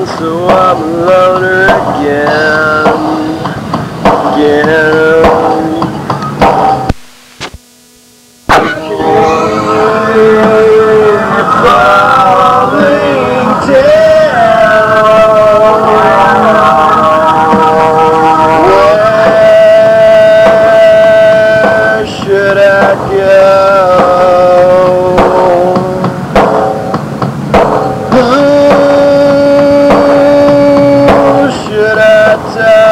again, so I'm a loner again. Again. should I go? but